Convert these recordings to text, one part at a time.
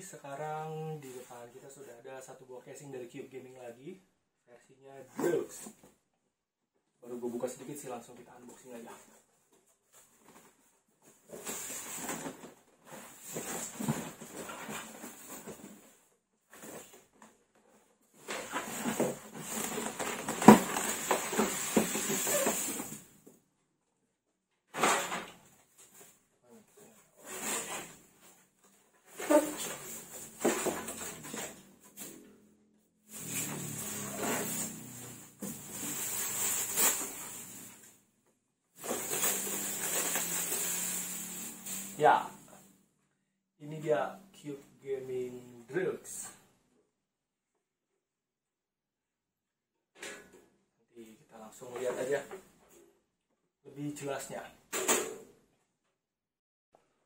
sekarang di depan kita sudah ada satu buah casing dari Cube Gaming lagi. Versinya Deluxe. Baru gue buka sedikit sih langsung kita unboxing aja Ya, ini dia Cube Gaming Deluxe. Nanti kita langsung lihat aja lebih jelasnya.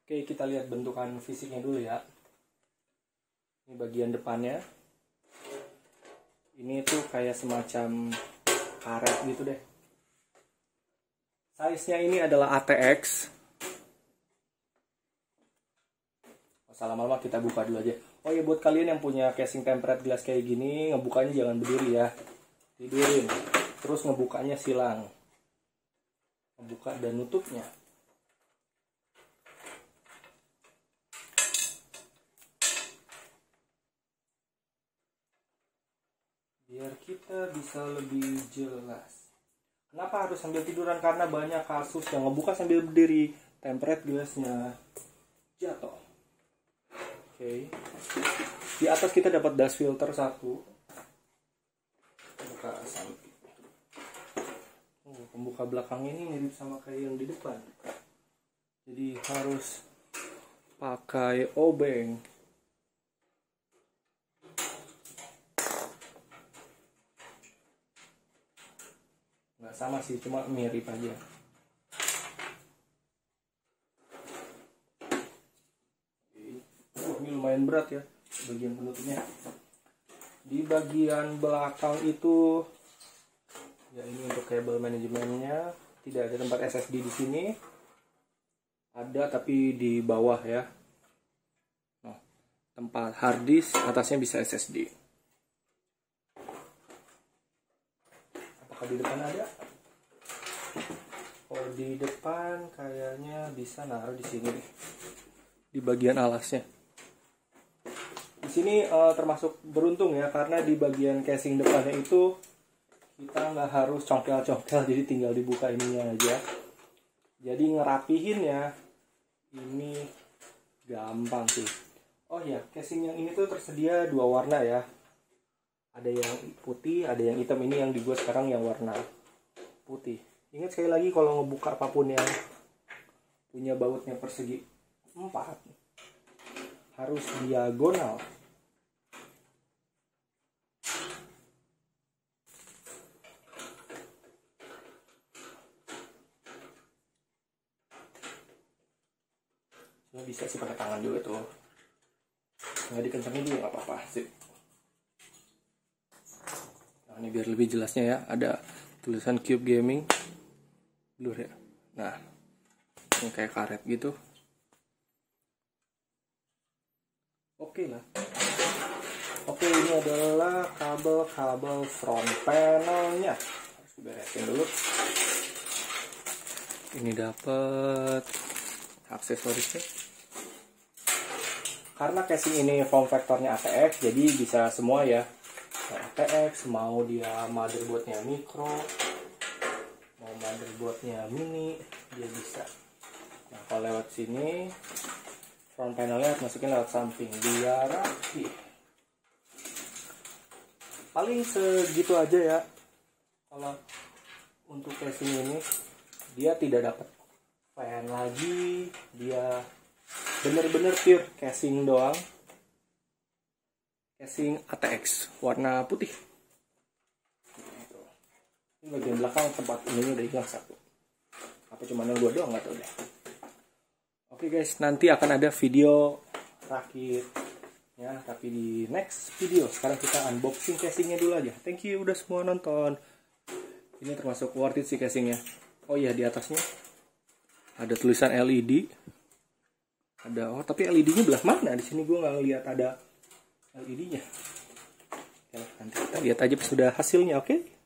Oke, kita lihat bentukan fisiknya dulu ya. Ini bagian depannya. Ini tuh kayak semacam karet gitu deh. Size-nya ini adalah ATX salah lama kita buka dulu aja. Oh ya buat kalian yang punya casing tempered glass kayak gini ngebukanya jangan berdiri ya. Tidurin. Terus ngebukanya silang. Ngebuka dan nutupnya. Biar kita bisa lebih jelas. Kenapa harus sambil tiduran? Karena banyak kasus yang ngebuka sambil berdiri. Tempered glassnya jatuh Oke. Di atas kita dapat dust filter satu. Buka samping. Oh, pembuka belakang ini mirip sama kayak yang di depan. Jadi harus pakai obeng. Nggak sama sih, cuma mirip aja. ini lumayan berat ya bagian penutupnya. Di bagian belakang itu ya ini untuk kabel manajemennya. Tidak ada tempat SSD di sini. Ada tapi di bawah ya. Nah, tempat hard disk atasnya bisa SSD apakah di depan ada? Oh di depan kayaknya bisa naruh di sini di bagian alasnya sini uh, termasuk beruntung ya karena di bagian casing depannya itu kita nggak harus congkel-congkel jadi tinggal dibuka ininya aja. Jadi ngerapihin ya. Ini gampang sih. Oh ya casing yang ini tuh tersedia dua warna ya. Ada yang putih ada yang hitam. Ini yang di gua sekarang yang warna putih. Ingat sekali lagi kalau ngebuka apa pun yang punya bautnya persegi empat harus diagonal Ini bisa sih pakai tangan juga tuh. Nggak dikencangin juga nggak apa-apa sih. Nah ini biar lebih jelasnya ya. Ada tulisan Cube Gaming. Blur ya. Nah ini kayak karet gitu. Oke lah. Oke ini adalah kabel-kabel front panelnya. Harus beresin dulu. Ini dapat aksesorisnya? Karena casing ini form factornya ATX jadi bisa semua ya. ATX mau dia motherboardnya micro mau motherboardnya mini dia bisa. Nah kalau lewat sini front panelnya masukin lewat samping. Biar rapi. Paling segitu aja ya. Kalau untuk casing ini dia tidak dapat fan lagi dia bener-bener pure casing doang. Casing ATX warna putih. Ini bagian belakang tempat ininya udah hilang satu. Apa cuma yang dua doang nggak tahu deh. Oke guys nanti akan ada video rakit ya tapi di next video. Sekarang kita unboxing casingnya dulu aja. Thank you udah semua nonton. Ini termasuk worth it sih casingnya. Oh iya di atasnya ada tulisan LED ada oh tapi LED-nya belah mana? Di sini gue nggak lihat ada LED-nya ya nanti kita lihat aja sudah hasilnya oke? okay?